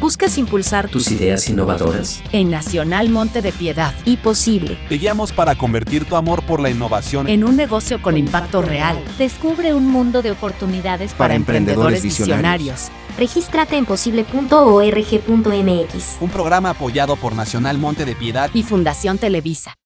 ¿Buscas impulsar tus ideas innovadoras? En Nacional Monte de Piedad y Posible. Te guiamos para convertir tu amor por la innovación en un negocio con impacto real. Descubre un mundo de oportunidades para, emprendedores, visionarios. Regístrate en posible.org.mx. Un programa apoyado por Nacional Monte de Piedad y Fundación Televisa.